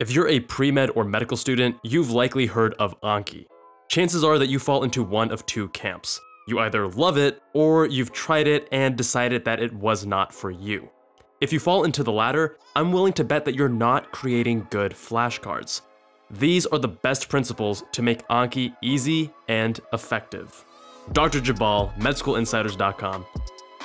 If you're a pre-med or medical student, you've likely heard of Anki. Chances are that you fall into one of two camps. You either love it, or you've tried it and decided that it was not for you. If you fall into the latter, I'm willing to bet that you're not creating good flashcards. These are the best principles to make Anki easy and effective. Dr. Jubbal, MedSchoolInsiders.com.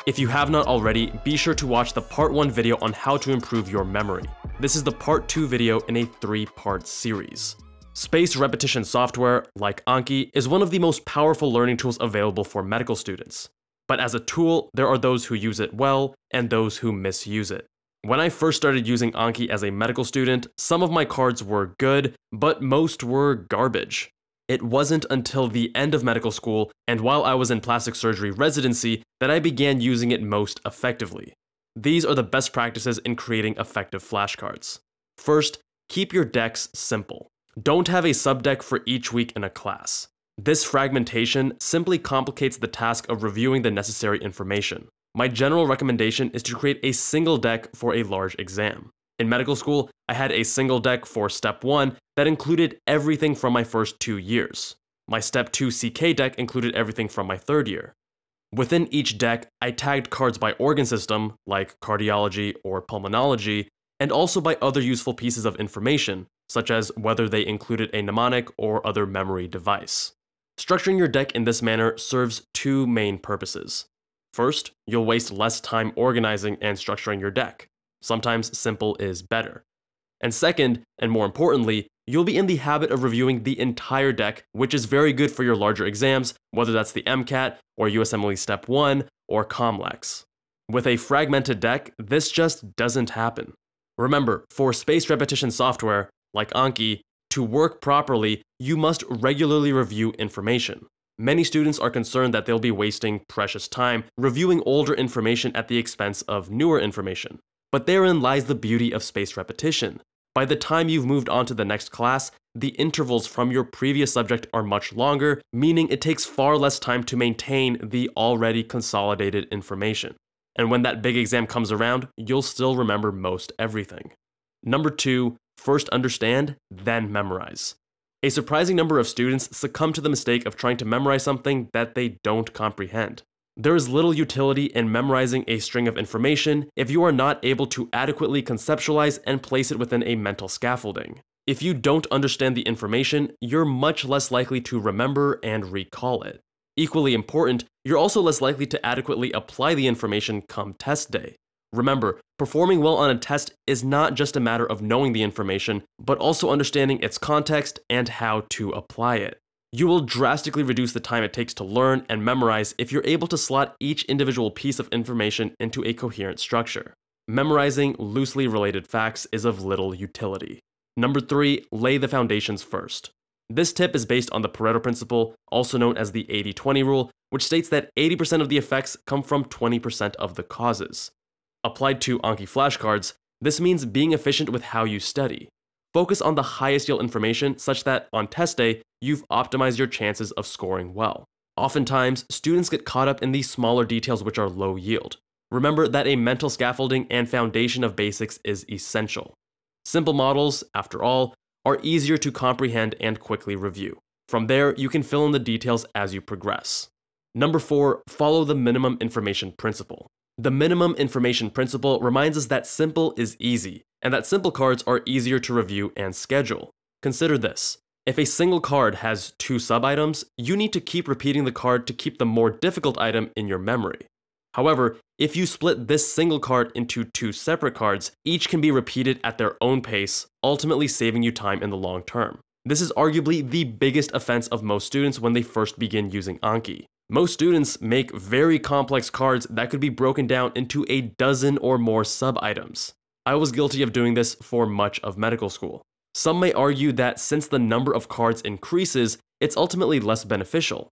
If you have not already, be sure to watch the part 1 video on how to improve your memory. This is the part 2 video in a 3-part series. Spaced repetition software, like Anki, is one of the most powerful learning tools available for medical students. But as a tool, there are those who use it well and those who misuse it. When I first started using Anki as a medical student, some of my cards were good, but most were garbage. It wasn't until the end of medical school and while I was in plastic surgery residency that I began using it most effectively. These are the best practices in creating effective flashcards. First, keep your decks simple. Don't have a subdeck for each week in a class. This fragmentation simply complicates the task of reviewing the necessary information. My general recommendation is to create a single deck for a large exam. In medical school, I had a single deck for Step 1 that included everything from my first two years. My Step 2 CK deck included everything from my third year. Within each deck, I tagged cards by organ system, like cardiology or pulmonology, and also by other useful pieces of information, such as whether they included a mnemonic or other memory device. Structuring your deck in this manner serves two main purposes. First, you'll waste less time organizing and structuring your deck. Sometimes simple is better. And second, and more importantly, you'll be in the habit of reviewing the entire deck, which is very good for your larger exams, whether that's the MCAT or USMLE Step 1 or COMLEX. With a fragmented deck, this just doesn't happen. Remember, for spaced repetition software, like Anki, to work properly, you must regularly review information. Many students are concerned that they'll be wasting precious time reviewing older information at the expense of newer information. But therein lies the beauty of spaced repetition. By the time you've moved on to the next class, the intervals from your previous subject are much longer, meaning it takes far less time to maintain the already consolidated information. And when that big exam comes around, you'll still remember most everything. Number two, first understand, then memorize. A surprising number of students succumb to the mistake of trying to memorize something that they don't comprehend. There is little utility in memorizing a string of information if you are not able to adequately conceptualize and place it within a mental scaffolding. If you don't understand the information, you're much less likely to remember and recall it. Equally important, you're also less likely to adequately apply the information come test day. Remember, performing well on a test is not just a matter of knowing the information, but also understanding its context and how to apply it. You will drastically reduce the time it takes to learn and memorize if you're able to slot each individual piece of information into a coherent structure. Memorizing loosely related facts is of little utility. Number 3. Lay the foundations first. This tip is based on the Pareto principle, also known as the 80-20 rule, which states that 80% of the effects come from 20% of the causes. Applied to Anki flashcards, this means being efficient with how you study. Focus on the highest yield information such that on test day, you've optimized your chances of scoring well. Oftentimes, students get caught up in these smaller details which are low yield. Remember that a mental scaffolding and foundation of basics is essential. Simple models, after all, are easier to comprehend and quickly review. From there, you can fill in the details as you progress. Number 4. Follow the minimum information principle. The minimum information principle reminds us that simple is easy, and that simple cards are easier to review and schedule. Consider this. If a single card has two sub-items, you need to keep repeating the card to keep the more difficult item in your memory. However, if you split this single card into two separate cards, each can be repeated at their own pace, ultimately saving you time in the long term. This is arguably the biggest offense of most students when they first begin using Anki. Most students make very complex cards that could be broken down into a dozen or more sub-items. I was guilty of doing this for much of medical school. Some may argue that since the number of cards increases, it's ultimately less beneficial.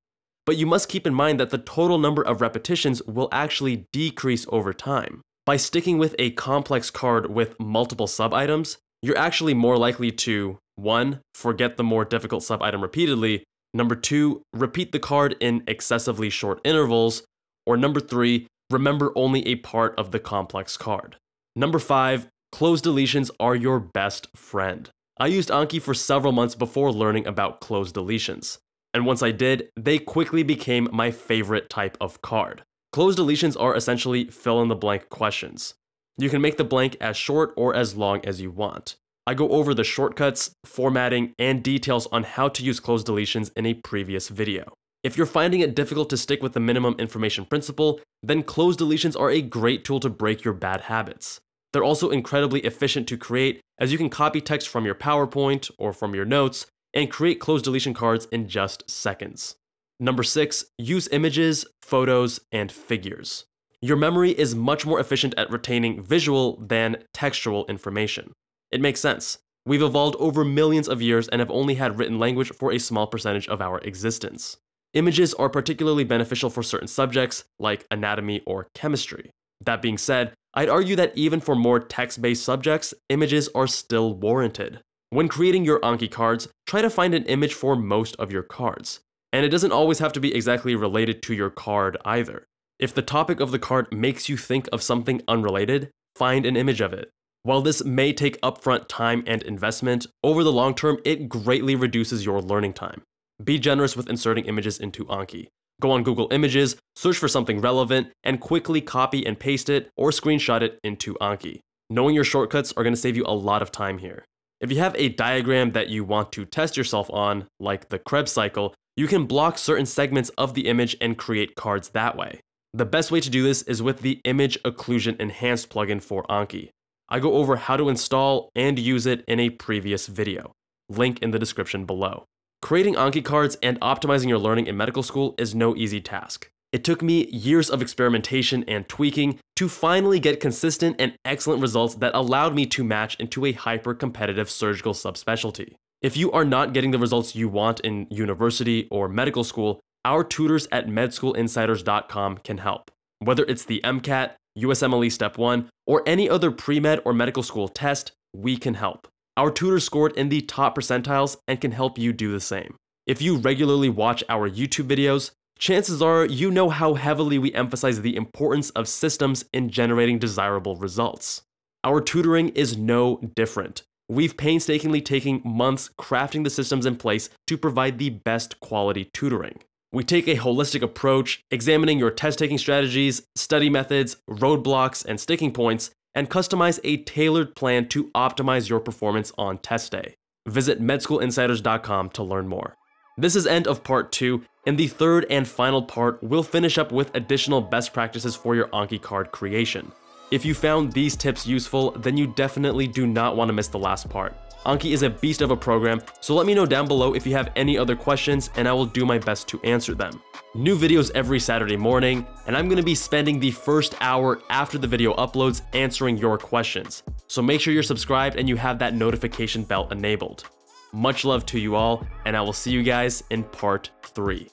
But you must keep in mind that the total number of repetitions will actually decrease over time. By sticking with a complex card with multiple sub-items, you're actually more likely to 1. Forget the more difficult sub-item repeatedly, Number two, repeat the card in excessively short intervals. Or number three, remember only a part of the complex card. Number five, cloze deletions are your best friend. I used Anki for several months before learning about cloze deletions. And once I did, they quickly became my favorite type of card. Cloze deletions are essentially fill in the blank questions. You can make the blank as short or as long as you want. I go over the shortcuts, formatting, and details on how to use cloze deletions in a previous video. If you're finding it difficult to stick with the minimum information principle, then cloze deletions are a great tool to break your bad habits. They're also incredibly efficient to create as you can copy text from your PowerPoint or from your notes and create cloze deletion cards in just seconds. Number 6. Use images, photos, and figures. Your memory is much more efficient at retaining visual than textual information. It makes sense. We've evolved over millions of years and have only had written language for a small percentage of our existence. Images are particularly beneficial for certain subjects, like anatomy or chemistry. That being said, I'd argue that even for more text-based subjects, images are still warranted. When creating your Anki cards, try to find an image for most of your cards. And it doesn't always have to be exactly related to your card either. If the topic of the card makes you think of something unrelated, find an image of it. While this may take upfront time and investment, over the long term, it greatly reduces your learning time. Be generous with inserting images into Anki. Go on Google Images, search for something relevant, and quickly copy and paste it or screenshot it into Anki. Knowing your shortcuts are going to save you a lot of time here. If you have a diagram that you want to test yourself on, like the Krebs cycle, you can block certain segments of the image and create cards that way. The best way to do this is with the Image Occlusion Enhanced plugin for Anki. I go over how to install and use it in a previous video. Link in the description below. Creating Anki cards and optimizing your learning in medical school is no easy task. It took me years of experimentation and tweaking to finally get consistent and excellent results that allowed me to match into a hyper competitive surgical subspecialty. If you are not getting the results you want in university or medical school, our tutors at medschoolinsiders.com can help. Whether it's the MCAT, USMLE Step 1, or any other pre med or medical school test, we can help. Our tutors scored in the top percentiles and can help you do the same. If you regularly watch our YouTube videos, chances are you know how heavily we emphasize the importance of systems in generating desirable results. Our tutoring is no different. We've painstakingly taken months crafting the systems in place to provide the best quality tutoring. We take a holistic approach, examining your test taking strategies, study methods, roadblocks, and sticking points, and customize a tailored plan to optimize your performance on test day. Visit medschoolinsiders.com to learn more. This is end of part 2. In the third and final part, we'll finish up with additional best practices for your Anki card creation. If you found these tips useful, then you definitely do not want to miss the last part. Anki is a beast of a program, so let me know down below if you have any other questions and I will do my best to answer them. New videos every Saturday morning, and I'm going to be spending the first hour after the video uploads answering your questions. So make sure you're subscribed and you have that notification bell enabled. Much love to you all, and I will see you guys in part 3.